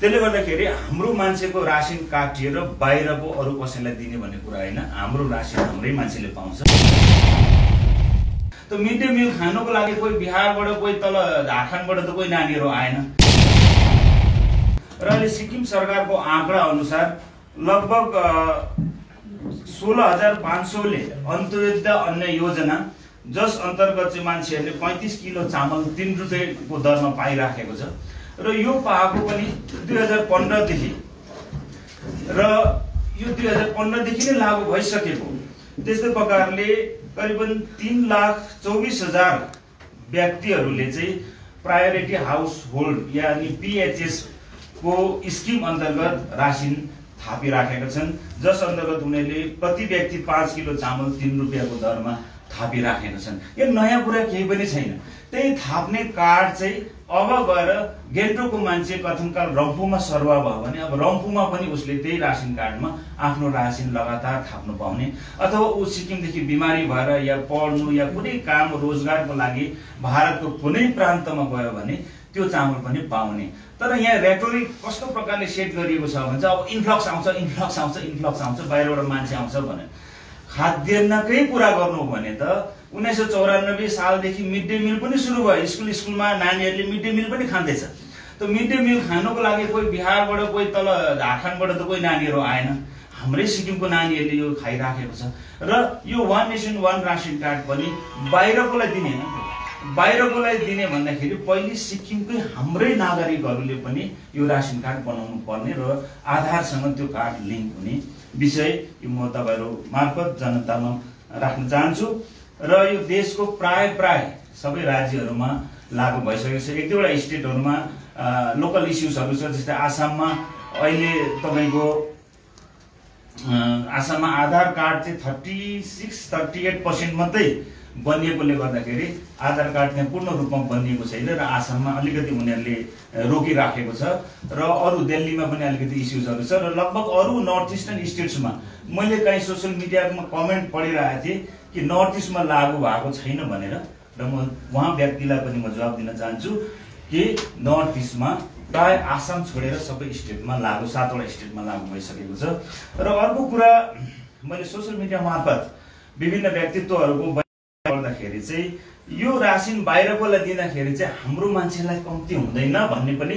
त्यसले गर्दाखेरि हाम्रो मान्छेको रासिन काटिएर बाहिरको अरू कसैलाई दिने भन्ने कुरा होइन हाम्रो रासिन हाम्रै मान्छेले पाउँछ। त मिड डे मिल खानुको लागि कोही बिहारबाट कोही तल झारखण्डबाट त कोही नानीहरू आएन। र अहिले सिक्किम सरकारको आँकडा अनुसार लगभग सोह्र हजार पाँच सौले अन्त्योदय अन्न योजना जस अन्तर्गत चाहिँ मान्छेहरूले पैँतिस किलो चामल तिन रुपियाँको दरमा पाइराखेको छ। र यो पाएको पनि दुई हजार पन्ध्रदेखि। र यो दुई हजार पन्ध्रदेखि नै लागु भइसकेको। त्यस्तै प्रकारले करिबन तिन लाख चौबिस हजार व्यक्तिहरूले चाहिँ प्रायोरिटी हाउस होल्ड यानि पिएचएसको स्किम अन्तर्गत रासिन थापिराखेका छन्। जस अन्तर्गत उनीहरूले प्रति व्यक्ति पाँच किलो चामल तिन रुपियाँको दरमा थापिराखेका छन्। यो नयाँ कुरा केही पनि छैन। त्यही थाप्ने कार्ड चाहिँ अब गएर गेन्टोकको मान्छे कथनकाल रम्फूमा सरुवा भयो भने अब रम्फूमा पनि उसले त्यही रासिन कार्डमा आफ्नो रासिन लगातार थाप्नु पाउने। अथवा ऊ सिक्किमदेखि बिमारी भएर या पढ्नु या कुनै काम रोजगारको लागि भारतको कुनै प्रान्तमा गयो भने त्यो चामल पनि पाउने। तर यहाँ रेटोरिक कस्तो प्रकारले सेट गरिएको छ भने चाहिँ अब इन्फ्लक्स आउँछ इन्फ्लक्स आउँछ इन्फ्लक्स आउँछ बाहिरबाट मान्छे आउँछ भने। खाद्यान्नकै कुरा गर्नु भने त उन्नाइस सय चौरानब्बे सालदेखि मिड डे मिल पनि सुरु भयो। स्कुल स्कुलमा नानीहरूले मिड डे मिल पनि खाँदैछ। त मिड डे मिल खानुको लागि कोही बिहारबाट कोही तल झारखण्डबाट त कोही नानीहरू आएन। हाम्रै सिक्किमको नानीहरूले यो खाइराखेको छ। र यो one nation one ration card पनि बाहिरकोलाई दिने होइन। बाहिरकोलाई दिने भन्दाखेरि पहिले सिक्किमकै हाम्रै नागरिकहरूले पनि यो रासन कार्ड बनाउनु पर्ने र आधारसँग त्यो कार्ड लिङ्क हुने विषय यो म तपाईँहरू मार्फत जनतामा राख्न चाहन्छु। र यो देशको प्राय प्राय सबै राज्यहरूमा लागु भइसकेको छ। एक दुईवटा स्टेटहरूमा लोकल इस्युजहरू छ जस्तै आसाममा अहिले तपाईँको आसाममा आधार कार्ड चाहिँ thirty six thirty eight percent मात्रै बनिएकोले गर्दाखेरि आधार कार्ड त्यहाँ पूर्ण रूपमा बनिएको छैन र आसाममा अलिकति उनीहरूले रोकिराखेको छ। र अरू दिल्लीमा पनि अलिकति इस्युजहरू छ र लगभग अरू नर्थ इस्टर्न स्टेट्समा मैले काहीँ सोसियल मिडियामा कमेन्ट पढिरहेको थिएँ कि नर्थ इस्टमा लागु भएको छैन भनेर र म उहाँ व्यक्तिलाई पनि म जवाब दिन चाहन्छु कि नर्थ इस्टमा प्राय आसाम छोडेर सबै स्टेटमा लागु सातवटा स्टेटमा लागु भइसकेको छ। र अर्को कुरा मैले सोसियल मिडिया मार्फत विभिन्न व्यक्तित्वहरूको गर्दाखेरि चाहिँ यो रासिन बाहिरकोलाई दिँदाखेरि चाहिँ हाम्रो मान्छेलाई कम्ती हुँदैन भन्ने पनि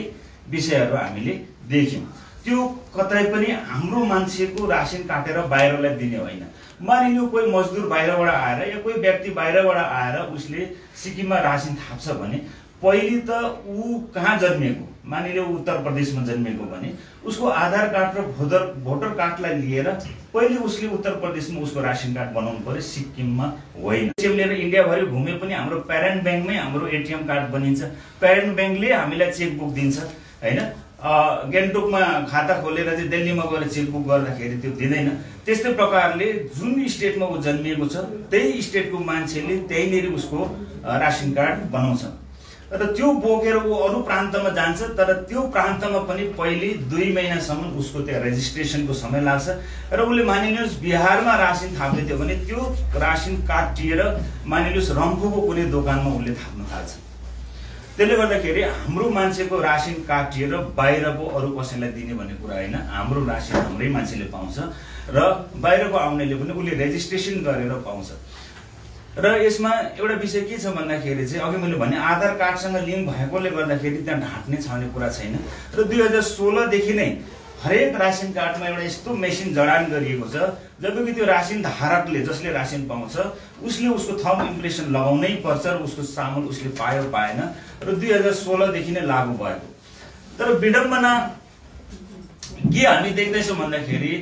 विषयहरू हामीले देख्यौँ। त्यो कतै पनि हाम्रो मान्छेको रासिन काटेर बाहिरलाई दिने होइन। मानिलियो कोही मजदुर बाहिरबाट आएर या कोही व्यक्ति बाहिरबाट आएर उसले सिक्किममा रासिन थाप्छ भने पहिले त ऊ कहाँ जन्मिएको मानिलियो उत्तर प्रदेशमा जन्मिएको भने उसको आधार कार्ड र भोटर भोटर कार्डलाई लिएर पहिले उसले उत्तर प्रदेशमा उसको रासन कार्ड बनाउनु पर्यो सिक्किममा होइन। लिएर इन्डियाभरि घुमे पनि हाम्रो प्यारेन्ट ब्याङ्कमै हाम्रो एटिएम कार्ड बनिन्छ। प्यारेन्ट ब्याङ्कले हामीलाई चेकबुक दिन्छ होइन? गान्तोकमा खाता खोलेर चाहिँ दिल्लीमा गएर चेकबुक गर्दाखेरि त्यो दिँदैन। त्यस्तै प्रकारले जुन स्टेटमा ऊ जन्मिएको छ त्यही स्टेटको मान्छेले त्यहीँनिर उसको रासन कार्ड बनाउँछ। र त्यो बोकेर ऊ अरू प्रान्तमा जान्छ तर त्यो प्रान्तमा पनि पहिले दुई महिनासम्म उसको त्यहाँ रेजिस्ट्रेसनको समय लाग्छ। र उसले मानिलिनुहोस् बिहारमा रासिन थाप्दै थियो भने त्यो रासिन काटिएर मानिलिनुहोस् रम्फूको कुनै दोकानमा उसले थाप्न थाल्छ। त्यसले गर्दाखेरि हाम्रो मान्छेको रासिन काटिएर बाहिरको अरू कसैलाई दिने भन्ने कुरा होइन हाम्रो रासिन हाम्रै मान्छेले पाउँछ र बाहिरको आउनेले पनि उसले रेजिस्ट्रेसन गरेर पाउँछ। र यसमा एउटा विषय के छ भन्दाखेरि चाहिँ अघि मैले भने आधार कार्डसँग लिङ्क भएकोले गर्दाखेरि त्यहाँ ढाँट्ने छाउने कुरा छैन र दुई हजार सोह्रदेखि नै हरेक रासन कार्डमा एउटा यस्तो मेसिन जडान गरिएको छ जबकि त्यो रासिन धारकले जसले रासिन पाउँछ उसले उसको थम इम्प्रेसन लगाउनै पर्छ र उसको सामान उसले पायो पाएन। र दुई हजार सोह्रदेखि नै लागु भएको। तर विडम्बना के हामी देख्दैछौँ भन्दाखेरि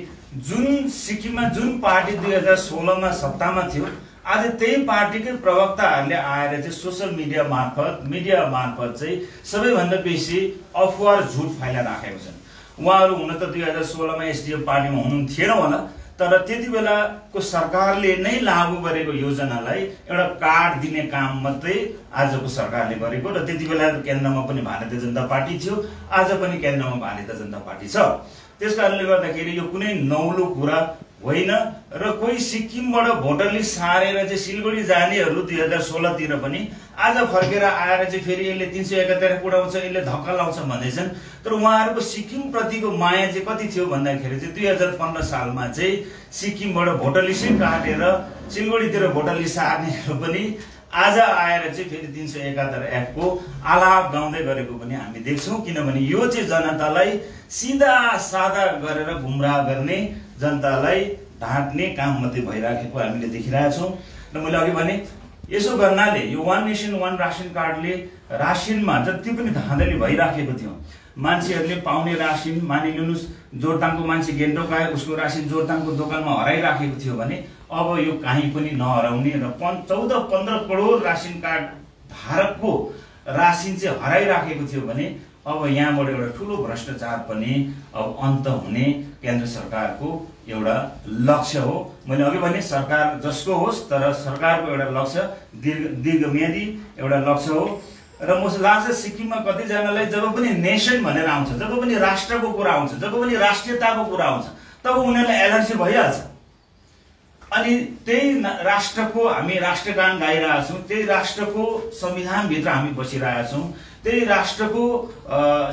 जुन सिक्किममा जुन पार्टी दुई हजार सोह्रमा सत्तामा थियो आज त्यही पार्टीकै प्रवक्ताहरूले आएर चाहिँ सोसियल मिडिया मार्फत मिडिया मार्फत चाहिँ सबैभन्दा बेसी अफवाह झुट फैलाइराखेको छन्। उहाँहरू हुन त दुई हजार सोह्रमा एसडिएफ पार्टीमा हुनुहुन्थेन होला तर त्यति बेलाको सरकारले नै लागू गरेको योजनालाई एउटा कार्ड दिने काम मात्रै आजको सरकारले गरेको र त्यति बेला केन्द्रमा पनि भारतीय जनता पार्टी थियो आज पनि केन्द्रमा भारतीय जनता पार्टी छ। त्यस कारणले गर्दाखेरि यो कुनै नौलो कुरा होइन? र कोही सिक्किमबाट भोटर लिस्ट सारेर चाहिँ सिलगढी जानेहरू दुई हजार सोह्रतिर पनि आज फर्केर आएर चाहिँ फेरि यसले तिन सय एकात्तर उडाउँछ यसले धक्का लाउँछ भन्दैछन्। तर उहाँहरूको सिक्किमप्रतिको माया चाहिँ कति थियो भन्दाखेरि चाहिँ दुई हजार पन्ध्र सालमा चाहिँ सिक्किमबाट भोटर लिस्टै काटेर सिलगढीतिर भोटर लिस्ट सार्नेहरू पनि आज आएर चाहिँ फेरि तिन सय एकात्तर एक्टको आलाप गाउँदै गरेको पनि हामी देख्छौँ। किनभने यो चाहिँ जनतालाई सिधा सादा गरेर गुमराह गर्ने जनतालाई ढाँट्ने काम मात्रै भइराखेको हामीले देखिरहेछौँ र मैले अघि भने यसो गर्नाले यो वान नेसन वान रासन कार्डले रासिनमा जति पनि धाँधली भइराखेको थियो मान्छेहरूले पाउने रासिन मानिलिनुहोस् जोरताङको मान्छे गेन्टोक आयो उसको रासिन जोरताङको दोकानमा हराइराखेको थियो भने अब यो काहीँ पनि नहराउने र पन् चौध पन्ध्र करोड रासिन कार्ड धारकको रासिन चाहिँ हराइराखेको थियो भने अब यहाँबाट एउटा ठुलो भ्रष्टाचार पनि अब अन्त हुने केन्द्र सरकारको एउटा लक्ष्य हो। मैले अघि भने सरकार जसको होस् तर सरकारको एउटा लक्ष्य दीर्घ दीर्घम्यादी एउटा लक्ष्य हो। र म लाग्छ सिक्किममा कतिजनालाई जब पनि नेसन भनेर आउँछ जब पनि राष्ट्रको कुरा आउँछ जब पनि राष्ट्रियताको कुरा आउँछ तब उनीहरूलाई एलर्जी भइहाल्छ। अनि त्यही राष्ट्रको हामी राष्ट्रगान गाइरहेछौँ त्यही राष्ट्रको संविधानभित्र हामी बसिरहेका छौँ त्यही राष्ट्रको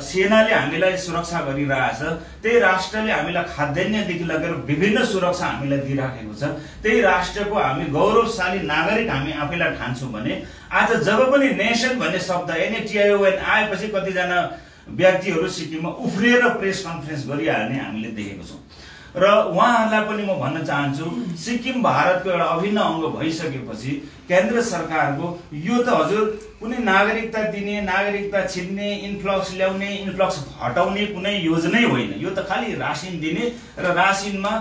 सेनाले हामीलाई सुरक्षा गरिरहेछ त्यही राष्ट्रले हामीलाई खाद्यान्नदेखि लगेर विभिन्न सुरक्षा हामीलाई दिइराखेको छ त्यही राष्ट्रको हामी गौरवशाली नागरिक हामी आफैलाई ठान्छौँ भने आज जब पनि नेसन भन्ने शब्द एनएटिआइओएन आएपछि कतिजना व्यक्तिहरू सिक्किममा उफ्रिएर प्रेस कन्फरेन्स गरिहाल्ने हामीले देखेको छौँ। र उहाँहरूलाई पनि म भन्न चाहन्छु सिक्किम भारतको एउटा अभिन्न अङ्ग भइसकेपछि केन्द्र सरकारको यो त हजुर कुनै नागरिकता दिने नागरिकता छिन्ने इन्फ्लक्स ल्याउने इन्फ्लक्स हटाउने कुनै योजनै होइन। यो त खालि रासिन दिने र रासिनमा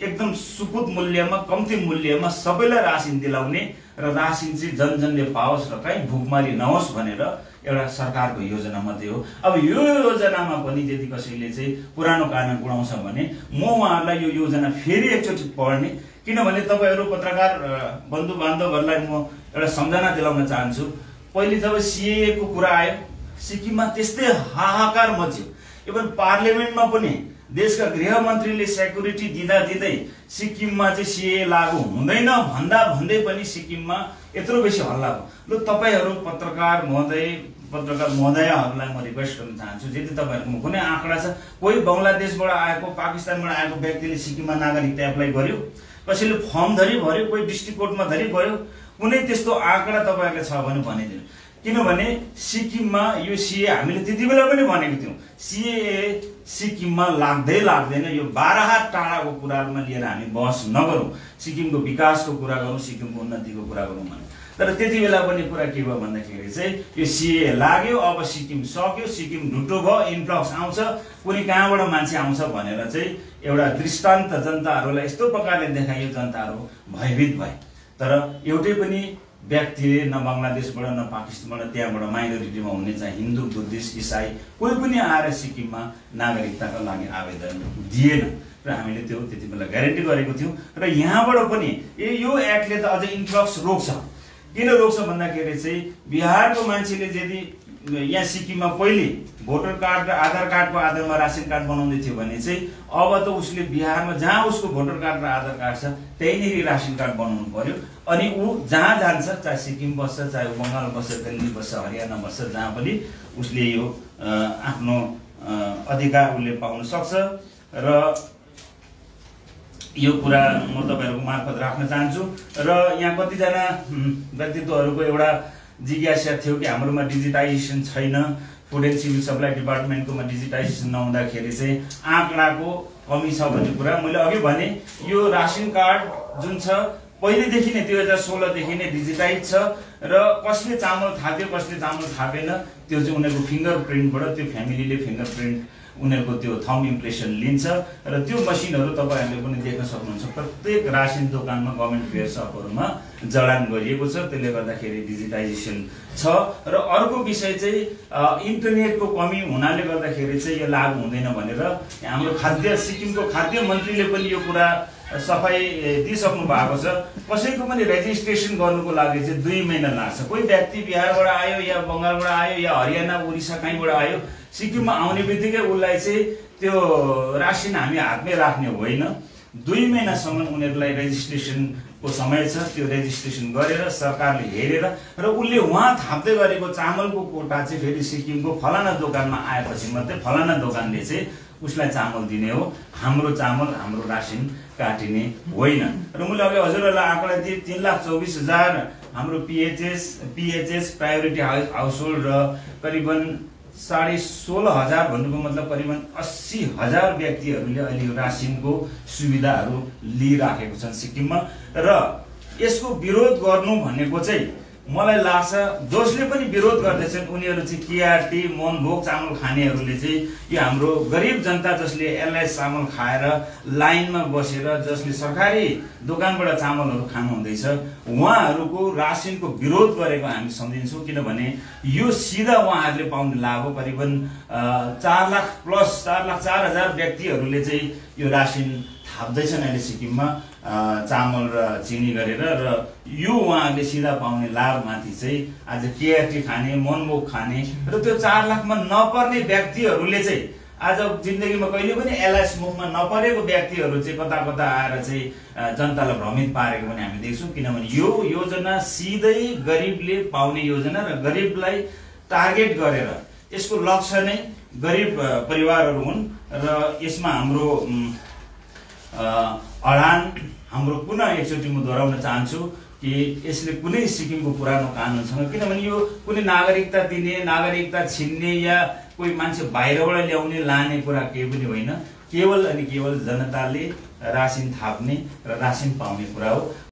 एकदम सुपुत मूल्यमा कम्ती मूल्यमा सबैलाई रासिन दिलाउने र रासिन चाहिँ जन जनले पाओस् र कहीँ भुकमारी नहोस् भनेर एउटा सरकारको योजना मात्रै हो। अब यो योजनामा पनि यदि कसैले चाहिँ पुरानो कारण गुडाउँछ भने म उहाँहरूलाई यो योजना फेरि एकचोटि पढ्ने। किनभने तपाईँहरू पत्रकार बन्धु बान्धवहरूलाई म एउटा सम्झना दिलाउन चाहन्छु। पहिले जब सिएएको कुरा आयो सिक्किममा त्यस्तै हाहाकार मच्यो। इभन पार्लियामेन्टमा पनि देशका गृहमन्त्रीले सेक्युरिटी दिँदा दिँदै सिक्किममा चाहिँ सिए लागु हुँदैन भन्दा भन्दै पनि सिक्किममा यत्रो बेसी हल्ला भयो। ल तपाईँहरू पत्रकार महोदय पत्रकार महोदयहरूलाई म रिक्वेस्ट गर्न चाहन्छु यदि तपाईँहरूकोमा कुनै आँकडा छ कोही बङ्गलादेशबाट आएको पाकिस्तानबाट आएको व्यक्तिले सिक्किममा नागरिकता एप्लाई गर्यो कसैले फर्म धरि भर्यो कोही डिस्ट्रिक्ट कोर्टमा धरि गयो कुनै त्यस्तो आँकडा तपाईँहरूले छ भने भनिदिनु। किनभने सिक्किममा यो सिए हामीले त्यति बेला पनि भनेको थियौँ। सिए सिक्किममा लाग्दै लाग्दैन। यो बाह्र हात टाढाको कुरामा लिएर हामी बहस नगरौँ। सिक्किमको विकासको कुरा गरौँ सिक्किमको उन्नतिको कुरा गरौँ भने तर त्यति बेला पनि कुरा के भयो भन्दाखेरि चाहिँ यो सिए लाग्यो अब सिक्किम सक्यो सिक्किम ढुटो भयो इन्फ्लक्स आउँछ कुनै कहाँबाट मान्छे आउँछ भनेर चाहिँ एउटा दृष्टान्त जनताहरूलाई यस्तो प्रकारले देखाइयो जनताहरू भयभीत भए। तर एउटै पनि व्यक्तिले न बङ्गलादेशबाट न पाकिस्तानबाट त्यहाँबाट माइनोरिटीमा हुने चाहिँ हिन्दू बुद्धिस्ट इसाई कोही पनि आएर सिक्किममा नागरिकताको लागि आवेदन दिएन। र हामीले त्यो त्यति बेला ग्यारेन्टी गरेको थियौँ। र यहाँबाट पनि ए यो एक्टले त अझै इन्फ्लक्स रोक्छ। किन रोक्छ भन्दाखेरि चाहिँ बिहारको मान्छेले यदि यहाँ सिक्किममा पहिले भोटर कार्ड र आधार कार्डको आधारमा रासन कार्ड बनाउँदै थियो भने चाहिँ अब त उसले बिहारमा जहाँ उसको भोटर कार्ड र आधार कार्ड छ त्यहीँनिर रासन कार्ड बनाउनु पर्यो। अनि ऊ जहाँ जान्छ चाहे सिक्किम बस्छ चाहे बङ्गाल बस्छ दिल्ली बस्छ हरियाणा बस्छ जहाँ पनि उसले यो आफ्नो अधिकार उसले पाउन सक्छ। र यो कुरा म तपाईँहरूको मार्फत राख्न चाहन्छु। र यहाँ कतिजना व्यक्तित्वहरूको एउटा जिज्ञासा थियो कि हाम्रोमा डिजिटाइजेसन छैन फुड एन्ड सिभिल सप्लाई डिपार्टमेन्टकोमा डिजिटाइजेसन नहुँदाखेरि चाहिँ आँकडाको कमी छ भन्ने कुरा मैले अघि भने यो रासन कार्ड जुन छ पहिलेदेखि नै दुई हजार सोह्रदेखि नै डिजिटाइज छ र कसले चामल थाप्यो कसले चामल थापेन त्यो चाहिँ उनीहरूको फिङ्गर प्रिन्टबाट त्यो फ्यामिलीले फिङ्गर प्रिन्ट उनीहरूको त्यो थम इम्प्रेसन लिन्छ र त्यो मसिनहरू तपाईँहरूले पनि देख्न सक्नुहुन्छ। प्रत्येक रासिन दोकानमा गभर्मेन्ट फेयर सपहरूमा जडान गरिएको छ। त्यसले गर्दाखेरि डिजिटाइजेसन छ र अर्को विषय चाहिँ इन्टरनेटको कमी हुनाले गर्दाखेरि चाहिँ यो लागु हुँदैन भनेर हाम्रो खाद्य सिक्किमको खाद्य मन्त्रीले पनि यो कुरा सफाइ दिइसक्नु भएको छ। कसैको पनि रेजिस्ट्रेसन गर्नुको लागि चाहिँ दुई महिना लाग्छ। कोही व्यक्ति बिहारबाट आयो या बङ्गालबाट आयो या हरियाणा उडिसा कहीँबाट आयो सिक्किममा आउने बित्तिकै उसलाई चाहिँ त्यो रासिन हामी हातमै राख्ने होइन। दुई महिनासम्म उनीहरूलाई रेजिस्ट्रेसनको समय छ। त्यो रेजिस्ट्रेसन गरेर सरकारले हेरेर र उसले उहाँ थाप्दै गरेको चामलको कोटा चाहिँ फेरि सिक्किमको फलाना दोकानमा आएपछि मात्रै फलाना दोकानले चाहिँ उसलाई चामल दिने हो। हाम्रो चामल हाम्रो रासिन काटिने होइन। र मैले अघि हजुरहरूलाई आँकडा दिएँ तिन लाख चौबिस हजार। हाम्रो PHS PHS priority house household र करिबन साढे सोह्र हजार भन्नुको मतलब करिबन अस्सी हजार व्यक्तिहरूले अहिले यो रासिनको सुविधाहरू लिइराखेको छन् सिक्किममा। र यसको विरोध गर्नु भनेको चाहिँ मलाई लाग्छ जसले पनि विरोध गर्दैछन् उनीहरू चाहिँ केआरटी मनभोग चामल खानेहरूले चाहिँ यो हाम्रो गरिब जनता जसले एलआइस चामल खाएर लाइनमा बसेर जसले सरकारी दोकानबाट चामलहरू खानु हुँदैछ उहाँहरूको रासिनको विरोध गरेको हामी सम्झिन्छौँ किनभने यो सिधा उहाँहरूले पाउने लाभ हो। करिबन चार लाख प्लस चार लाख चार हजार व्यक्तिहरूले चाहिँ यो रासिन थाप्दैछन् अहिले सिक्किममा। चामल र चिनी गरेर र यो उहाँहरूले सिधा पाउने लाभमाथि चाहिँ आज केआरटी खाने मनमोक खाने र त्यो चार लाखमा नपर्ने व्यक्तिहरूले चाहिँ आज जिन्दगीमा कहिले पनि एलआइएस मुखमा नपरेको व्यक्तिहरू चाहिँ कता कता आएर चाहिँ जनतालाई भ्रमित पारेको पनि हामी देख्छौँ। किनभने यो योजना सिधै गरिबले पाउने योजना र गरिबलाई टार्गेट गरेर यसको लक्ष्य नै गरिब परिवारहरू हुन् र यसमा हाम्रो अडान हाम्रो पुनः एकचोटि म दोहोऱ्याउन चाहन्छु कि यसले कुनै सिक्किमको पुरानो कानुनसँग किनभने यो कुनै नागरिकता दिने नागरिकता छिन्ने या कोही मान्छे बाहिरबाट ल्याउने लाने कुरा केही पनि होइन। केवल अनि केवल जनताले रासिन थाप्ने र रासिन पाउने कुरा हो।